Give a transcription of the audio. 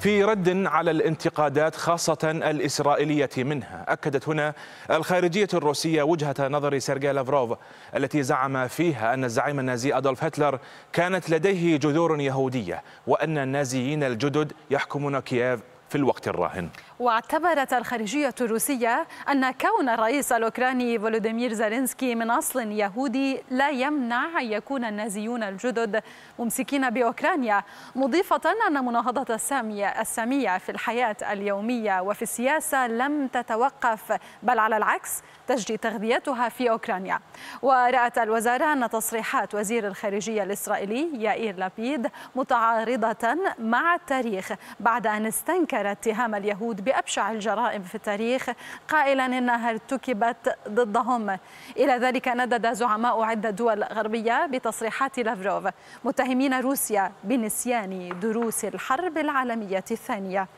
في رد على الانتقادات خاصة الإسرائيلية منها. أكدت هنا الخارجية الروسية وجهة نظر سيرجي لافروف التي زعم فيها أن الزعيم النازي أدولف هتلر كانت لديه جذور يهودية وأن النازيين الجدد يحكمون كييف في الوقت الراهن. واعتبرت الخارجية الروسية أن كون الرئيس الأوكراني فولوديمير زيلينسكي من أصل يهودي لا يمنع أن يكون النازيون الجدد ممسكين بأوكرانيا مضيفة أن مناهضة السامية السامية في الحياة اليومية وفي السياسة لم تتوقف بل على العكس تجري تغذيتها في أوكرانيا. ورأت الوزارة أن تصريحات وزير الخارجية الإسرائيلي يائير لابيد متعارضة مع التاريخ بعد أن استنكر اتهام اليهود بأبشع الجرائم في التاريخ قائلا إنها ارتكبت ضدهم. إلى ذلك ندد زعماء عدة دول غربية بتصريحات لافروف متهمين روسيا بنسيان دروس الحرب العالمية الثانية.